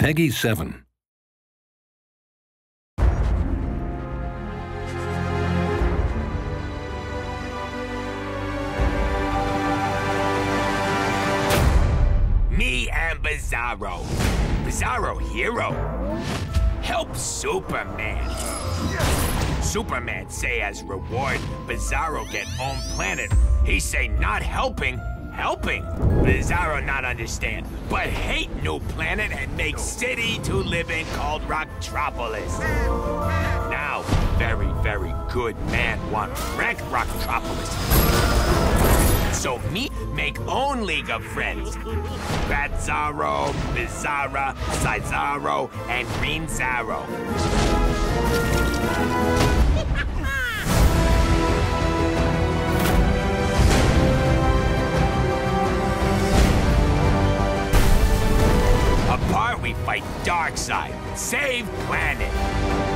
Peggy 7. Me and Bizarro. Bizarro hero. Help Superman. Superman say as reward, Bizarro get own planet. He say not helping, helping. Bizarro not understand, but hate new planet and make city to live in called Rocktropolis. Now, very, very good man want wreck Rocktropolis. So me make own League of Friends. Batzarro, Bizarra, Sizarro, and Green Zarro. We fight Darkseid, save planet.